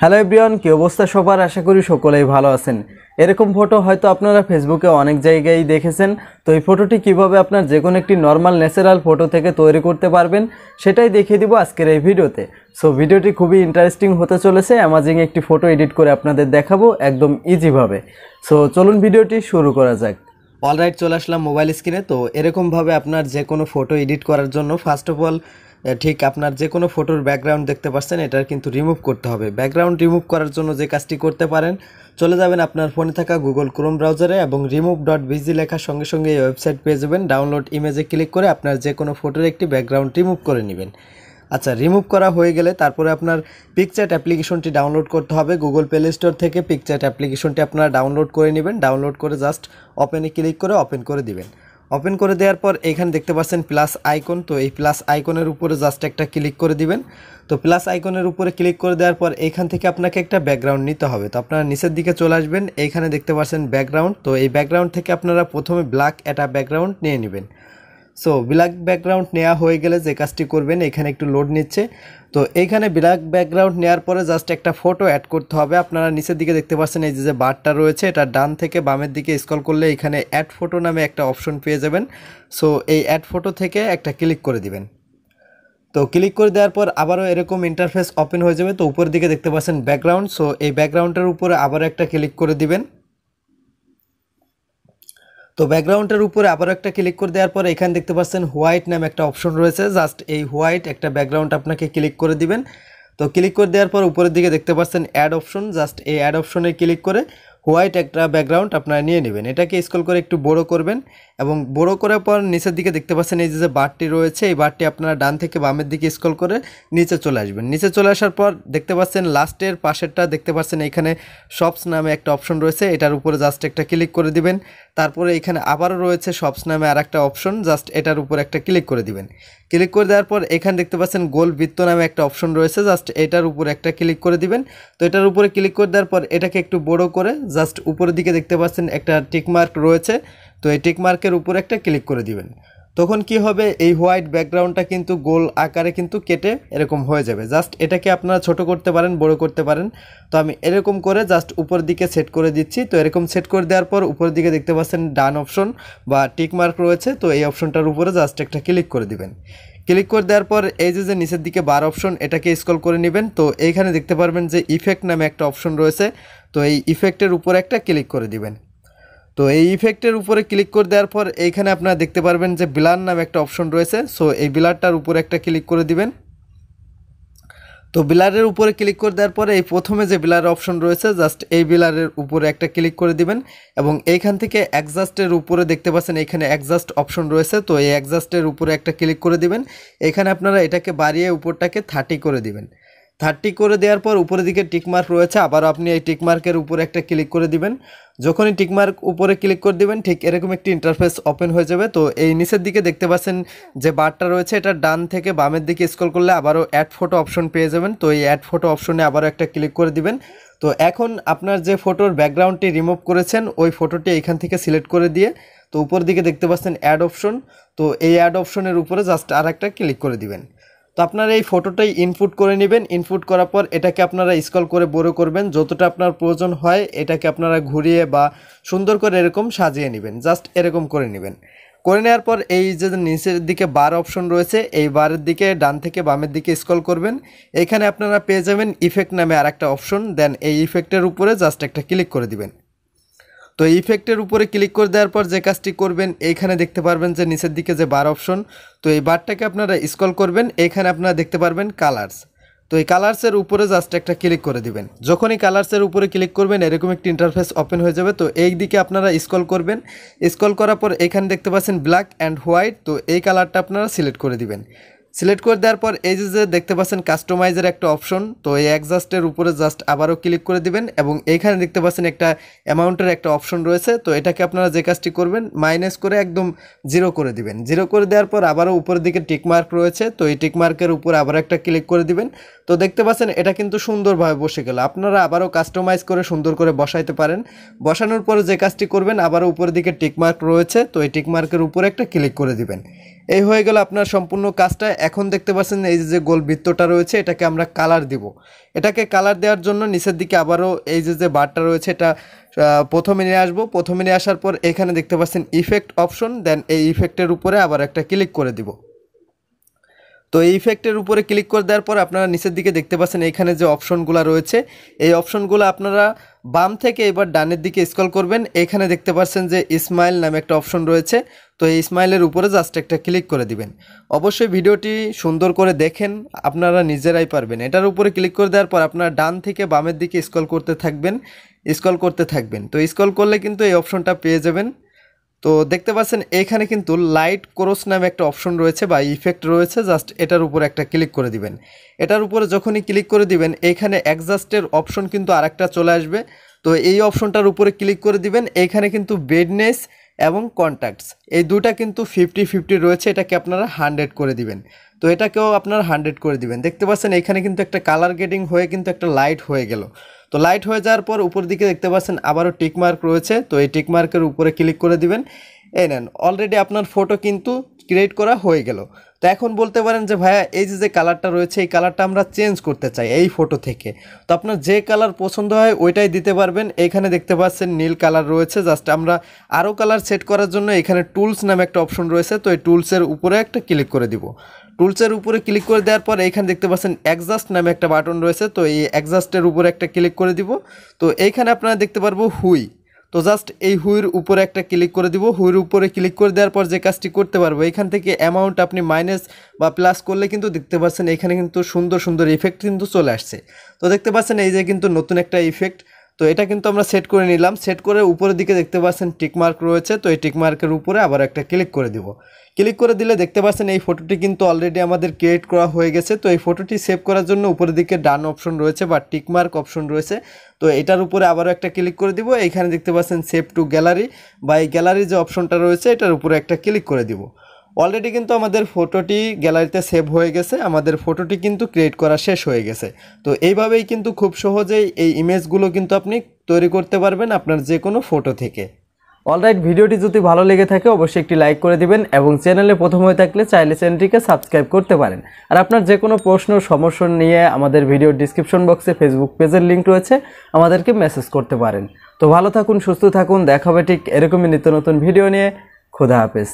Hello everyone কী অবস্থা সবার? আশা করি সকলেই ভালো আছেন। এরকম ফটো হয়তো আপনারা ফেসবুকে অনেক জায়গায় দেখেছেন। তো এই ফটোটি কীভাবে আপনার যে কোনো একটি নর্মাল ন্যাচারাল ফটো থেকে তৈরি করতে পারবেন, সেটাই দেখিয়ে দিব আজকের এই ভিডিওতে। সো ভিডিওটি খুবই ইন্টারেস্টিং হতে চলেছে। অ্যামাজিং একটি ফটো এডিট করে আপনাদের দেখাবো একদম ইজিভাবে সো চলুন ভিডিওটি শুরু করা যাক। অলরাইট চলে আসলাম মোবাইল স্ক্রিনে তো এরকমভাবে আপনার যে কোনো ফটো এডিট করার জন্য ফার্স্ট অফ অল ঠিক আপনার যে কোনো ফটোর ব্যাকগ্রাউন্ড দেখতে পাচ্ছেন, এটার কিন্তু রিমুভ করতে হবে। ব্যাকগ্রাউন্ড রিমুভ করার জন্য যে কাজটি করতে পারেন, চলে যাবেন আপনার ফোনে থাকা গুগল ক্রোম ব্রাউজারে এবং রিমুভ ডট বিজি লেখার সঙ্গে সঙ্গে এই ওয়েবসাইট পেয়ে যাবেন। ডাউনলোড ইমেজে ক্লিক করে আপনার যে কোনো ফটোর একটি ব্যাকগ্রাউন্ড রিমুভ করে নেবেন। আচ্ছা রিমুভ করা হয়ে গেলে তারপরে আপনার পিকচার অ্যাপ্লিকেশনটি ডাউনলোড করতে হবে। গুগল প্লে স্টোর থেকে পিকচার অ্যাপ্লিকেশনটি আপনারা ডাউনলোড করে নেবেন। ডাউনলোড করে জাস্ট ওপেনে ক্লিক করে ওপেন করে দিবেন। ওপেন করে দেওয়ার পর এখানে দেখতে পাচ্ছেন প্লাস আইকন তো এই প্লাস আইকনের উপরে জাস্ট একটা ক্লিক করে দিবেন। তো প্লাস আইকনের উপরে ক্লিক করে দেওয়ার পর এখান থেকে আপনাকে একটা ব্যাকগ্রাউন্ড নিতে হবে। তো আপনারা নিচের দিকে চলে আসবেন, এখানে দেখতে পাচ্ছেন ব্যাকগ্রাউন্ড তো এই ব্যাকগ্রাউন্ড থেকে আপনারা প্রথমে ব্ল্যাক একটা ব্যাকগ্রাউন্ড নিয়ে নেবেন। সো ব্ল্যাক ব্যাকগ্রাউন্ড নেওয়া হয়ে গেলে যে কাজটি করবেন, এখানে একটু লোড নিচ্ছে। তো এইখানে ব্ল্যাক ব্যাকগ্রাউন্ড নেওয়ার পরে জাস্ট একটা ফটো অ্যাড করতে হবে। আপনারা নিচের দিকে দেখতে পাচ্ছেন এই যে বারটা রয়েছে, এটা ডান থেকে বামের দিকে স্কল করলে এখানে অ্যাড ফটো নামে একটা অপশন পেয়ে যাবেন। সো এই অ্যাড ফটো থেকে একটা ক্লিক করে দিবেন। তো ক্লিক করে দেওয়ার পর আবারও এরকম ইন্টারফেস ওপেন হয়ে যাবে। তো উপরের দিকে দেখতে পাচ্ছেন ব্যাকগ্রাউন্ড সো এই ব্যাকগ্রাউন্ডের উপরে আবার একটা ক্লিক করে দিবেন। তো ব্যাকগ্রাউন্ডের উপরে আবার একটা ক্লিক করে দেওয়ার পর এখানে দেখতে পাচ্ছেন হোয়াইট নামে একটা অপশন রয়েছে। জাস্ট এই হোয়াইট একটা ব্যাকগ্রাউন্ড আপনাকে ক্লিক করে দিবেন। তো ক্লিক করে দেওয়ার পর উপরের দিকে দেখতে পাচ্ছেন অ্যাড অপশন। জাস্ট এই অ্যাড অপশনে ক্লিক করে হোয়াইট একটা ব্যাকগ্রাউন্ড আপনারা নিয়ে নেবেন। এটাকে স্কল করে একটু বড় করবেন এবং বড় করার পর নিচের দিকে দেখতে পাচ্ছেন এই যে বারটি রয়েছে, এই বারটি আপনারা ডান থেকে বামের দিকে স্ক্রল করে নিচে চলে আসবেন। নিচে চলে আসার পর দেখতে পাচ্ছেন লাস্টের পাশেরটা দেখতে পাচ্ছেন এখানে শপস নামে একটা অপশন রয়েছে। এটার উপরে জাস্ট একটা ক্লিক করে দিবেন। তারপরে এখানে আবারও রয়েছে শপস নামে আর একটা অপশন জাস্ট এটার উপর একটা ক্লিক করে দিবেন। ক্লিক করে দেওয়ার পর এখানে দেখতে পাচ্ছেন গোল বৃত্ত নামে একটা অপশন রয়েছে জাস্ট এটার উপর একটা ক্লিক করে দিবেন। তো এটার উপরে ক্লিক করে দেওয়ার পর এটাকে একটু বড় করে জাস্ট উপরের দিকে দেখতে পাচ্ছেন একটা টিকমার্ক রয়েছে। তো এই টিকমার্কের উপর একটা ক্লিক করে দিবেন। তখন কি হবে? এই হোয়াইট ব্যাকগ্রাউন্ডটা কিন্তু গোল আকারে কিন্তু কেটে এরকম হয়ে যাবে। জাস্ট এটাকে আপনারা ছোট করতে পারেন, বড় করতে পারেন। তো আমি এরকম করে জাস্ট উপর দিকে সেট করে দিচ্ছি। তো এরকম সেট করে দেওয়ার পর উপর দিকে দেখতে পাচ্ছেন ডান অপশন বা টিকমার্ক রয়েছে। তো এই অপশনটার উপরে জাস্ট একটা ক্লিক করে দিবেন। ক্লিক করে দেওয়ার পর এই যে যে নিচের দিকে বার অপশন, এটাকে স্ক্রল করে নেবেন। তো এইখানে দেখতে পারবেন যে ইফেক্ট নামে একটা অপশন রয়েছে। তো এই ইফেক্টের উপরে একটা ক্লিক করে দিবেন। তো এই ইফেক্টের উপরে ক্লিক করে দেওয়ার পর এইখানে আপনারা দেখতে পারবেন যে বিলার নামে একটা অপশন রয়েছে। সো এই বিলারটার উপরে একটা ক্লিক করে দিবেন। তো বিলারের উপরে ক্লিক করে দেওয়ার পরে এই প্রথমে যে বিলার অপশন রয়েছে জাস্ট এই বিলারের উপরে একটা ক্লিক করে দিবেন। এবং এইখান থেকে অ্যাডজাস্টের উপরে দেখতে পাচ্ছেন এখানে অ্যাডজাস্ট অপশন রয়েছে। তো এই অ্যাডজাস্টের উপরে একটা ক্লিক করে দিবেন। এখানে আপনারা এটাকে বাড়িয়ে উপরটাকে থার্টি করে দিবেন। থার্টি করে দেওয়ার পর উপরের দিকে টিকমার্ক রয়েছে আবার আপনি এই টিকমার্কের উপরে একটা ক্লিক করে দিবেন। যখনই টিকমার্ক উপরে ক্লিক করে দিবেন, ঠিক এরকম একটি ইন্টারফেস ওপেন হয়ে যাবে। তো এই নিচের দিকে দেখতে পাচ্ছেন যে বারটা রয়েছে, এটা ডান থেকে বামের দিকে স্ক্রল করলে আবারও অ্যাড ফটো অপশন পেয়ে যাবেন। তো এই অ্যাড ফটো অপশনে আবারও একটা ক্লিক করে দিবেন। তো এখন আপনার যে ফটোর ব্যাকগ্রাউন্ডটি রিমুভ করেছেন, ওই ফটোটি এখান থেকে সিলেক্ট করে দিয়ে, তো উপর দিকে দেখতে পাচ্ছেন অ্যাড অপশন তো এই অ্যাড অপশনের উপরে জাস্ট আর একটা ক্লিক করে দিবেন। তো আপনারা এই ফটোটাই ইনপুট করে নেবেন। ইনপুট করার পর এটাকে আপনারা স্কল করে বড় করবেন। যতটা আপনার প্রয়োজন হয়, এটাকে আপনারা ঘুরিয়ে বা সুন্দর করে এরকম সাজিয়ে নেবেন। জাস্ট এরকম করে নেবেন। করে নেওয়ার পর এই যে নিচের দিকে বার অপশন রয়েছে, এই বারের দিকে ডান থেকে বামের দিকে স্কল করবেন। এখানে আপনারা পেয়ে যাবেন ইফেক্ট নামে আর একটা অপশন দেন এই ইফেক্টের উপরে জাস্ট একটা ক্লিক করে দিবেন। তো ইফেক্টের উপরে ক্লিক করে দেওয়ার পর যে কাজটি করবেন, এইখানে দেখতে পারবেন যে নিচের দিকে যে বার অপশন তো এই বারটাকে আপনারা স্ক্রল করবেন, এখানে আপনারা দেখতে পারবেন কালার্স তো এই কালার্সের উপরে জাস্ট একটা ক্লিক করে দিবেন। যখনই কালার্সের উপরে ক্লিক করবেন, এরকম একটি ইন্টারফেস ওপেন হয়ে যাবে, তো এই দিকে আপনারা স্ক্রল করবেন। স্ক্রল করার পর এখানে দেখতে পাচ্ছেন ব্ল্যাক অ্যান্ড হোয়াইট তো এই কালারটা আপনারা সিলেক্ট করে দিবেন। সিলেক্ট করে দেওয়ার পর এই যে দেখতে পাচ্ছেন কাস্টমাইজের একটা অপশন তো এই অ্যাডজাস্টের উপরে জাস্ট আবারও ক্লিক করে দিবেন এবং এইখানে দেখতে পাচ্ছেন একটা অ্যামাউন্টের একটা অপশন রয়েছে, তো এটাকে আপনারা যে কাজটি করবেন মাইনাস করে একদম জিরো করে দিবেন। জিরো করে দেওয়ার পর আবারও উপরের দিকে টিকমার্ক রয়েছে, তো এই টিকমার্কের উপর আবার একটা ক্লিক করে দিবেন। তো দেখতে পাচ্ছেন এটা কিন্তু সুন্দরভাবে বসে গেল, আপনারা আবারও কাস্টমাইজ করে সুন্দর করে বসাইতে পারেন। বসানোর পরে যে কাজটি করবেন আবারও উপরের দিকে টিকমার্ক রয়েছে, তো এই টিকমার্কের উপরে একটা ক্লিক করে দিবেন। এই হয়ে গেল আপনার সম্পূর্ণ কাজটা। এখন দেখতে পাচ্ছেন এই যে গোল বৃত্তটা রয়েছে, এটাকে আমরা কালার দিব। এটাকে কালার দেওয়ার জন্য নিচের দিকে আবারও এই যে যে বারটা রয়েছে, এটা প্রথমে নিয়ে আসব। প্রথমে নিয়ে আসার পর এখানে দেখতে পাচ্ছেন ইফেক্ট অপশন দেন এই ইফেক্টের উপরে আবার একটা ক্লিক করে দিব। তো এই ইফেক্টের উপরে ক্লিক করে দেওয়ার পর আপনারা নিচের দিকে দেখতে পাচ্ছেন এখানে যে অপশনগুলো রয়েছে, এই অপশনগুলো আপনারা বাম থেকে এবার ডানের দিকে স্কল করবেন, এখানে দেখতে পাচ্ছেন যে ইসমাইল নামে একটা অপশন রয়েছে। তো এই স্মাইলের উপরে জাস্ট একটা ক্লিক করে দিবেন। অবশ্যই ভিডিওটি সুন্দর করে দেখেন, আপনারা নিজেরাই পারবেন। এটার উপরে ক্লিক করে দেওয়ার পর আপনার ডান থেকে বামের দিকে স্কল করতে থাকবেন স্কল করতে থাকবেন। তো স্কল করলে কিন্তু এই অপশনটা পেয়ে যাবেন। তো দেখতে পাচ্ছেন, এখানে কিন্তু লাইট ক্রস নামে একটা অপশন রয়েছে বা ইফেক্ট রয়েছে জাস্ট এটার উপর একটা ক্লিক করে দিবেন। এটার উপরে যখনই ক্লিক করে দিবেন, এখানে অ্যাডজাস্টের অপশন কিন্তু আরেকটা চলে আসবে। তো এই অপশনটার উপরে ক্লিক করে দিবেন, এখানে কিন্তু বেডনেস এবং কন্ট্যাক্টস এই দুটা কিন্তু ফিফটি ফিফটি রয়েছে, এটাকে আপনারা হান্ড্রেড করে দিবেন। তো এটাকেও আপনারা হান্ড্রেড করে দিবেন। দেখতে পাচ্ছেন এখানে কিন্তু একটা কালার গেটিং হয়ে কিন্তু একটা লাইট হয়ে গেল। তো লাইট হয়ে যাওয়ার পর উপর দিকে দেখতে পাচ্ছেন আবারও টিকমার্ক রয়েছে। তো এই টিকমার্কের উপরে ক্লিক করে দিবেন। এই নেন অলরেডি আপনার ফটো কিন্তু ক্রিয়েট করা হয়ে গেল। তো এখন বলতে পারেন যে ভাইয়া, এই যে যে কালারটা রয়েছে, এই কালারটা আমরা চেঞ্জ করতে চাই এই ফটো থেকে। তো আপনার যে কালার পছন্দ হয়, ওইটাই দিতে পারবেন। এখানে দেখতে পাচ্ছেন নীল কালার রয়েছে। জাস্ট আমরা আরও কালার সেট করার জন্য এখানে টুলস নামে একটা অপশন রয়েছে। তো এই টুলসের উপরে একটা ক্লিক করে দিব। টুলসের উপরে ক্লিক করে দেওয়ার পর এইখানে দেখতে পাচ্ছেন অ্যাডজাস্ট নামে একটা বাটন রয়েছে। তো এই অ্যাডজাস্টের উপরে একটা ক্লিক করে দিব। তো এইখানে আপনারা দেখতে পারব হুই। তো জাস্ট এই হুইয়ের উপরে একটা ক্লিক করে দিব। হুইয়ের উপরে ক্লিক করে দেওয়ার পর যে কাজটি করতে পারব, এখান থেকে অ্যামাউন্ট আপনি মাইনাস বা প্লাস করলে কিন্তু দেখতে পাচ্ছেন এখানে কিন্তু সুন্দর সুন্দর ইফেক্ট কিন্তু চলে আসছে। তো দেখতে পাচ্ছেন এই যে কিন্তু নতুন একটা ইফেক্ট তো এটা কিন্তু আমরা সেট করে নিলাম। সেট করে উপরের দিকে দেখতে পাচ্ছেন টিকমার্ক রয়েছে, তো এই টিকমার্কের উপরে আবার একটা ক্লিক করে দিব। ক্লিক করে দিলে দেখতে পাচ্ছেন এই ফটোটি কিন্তু অলরেডি আমাদের ক্রিয়েট করা হয়ে গেছে। তো এই ফটোটি সেভ করার জন্য উপরের দিকে ডান অপশন রয়েছে বা টিকমার্ক অপশন রয়েছে। তো এটার উপরে আবারও একটা ক্লিক করে দিব। এইখানে দেখতে পাচ্ছেন সেভ টু গ্যালারি বা এই গ্যালারির যে অপশনটা রয়েছে, এটার উপরে একটা ক্লিক করে দিব। অলরেডি কিন্তু আমাদের ফটোটি গ্যালারিতে সেভ হয়ে গেছে, আমাদের ফটোটি কিন্তু ক্রিয়েট করা শেষ হয়ে গেছে। তো এইভাবেই কিন্তু খুব সহজেই এই ইমেজগুলো কিন্তু আপনি তৈরি করতে পারবেন আপনার যে কোনো ফটো থেকে। অলরাইট ভিডিওটি যদি ভালো লেগে থাকে, অবশ্যই একটি লাইক করে দিবেন এবং চ্যানেলে প্রথম হয়ে থাকলে চাইলে চ্যানেলটিকে সাবস্ক্রাইব করতে পারেন। আর আপনার যে কোনো প্রশ্ন, সমস্যা নিয়ে আমাদের ভিডিওর ডিসক্রিপশন বক্সে ফেসবুক পেজের লিঙ্ক রয়েছে, আমাদেরকে মেসেজ করতে পারেন। তো ভালো থাকুন, সুস্থ থাকুন, দেখা হবে ঠিক এরকমই নিত্য নতুন ভিডিও নিয়ে। খুদা হাফেজ।